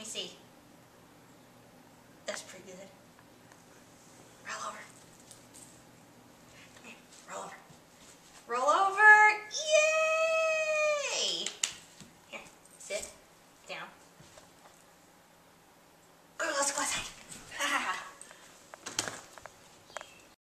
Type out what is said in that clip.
me see. That's pretty good. Roll over. Come here. Roll over. Roll over. Yay! Here, sit down. Girl, let's go outside.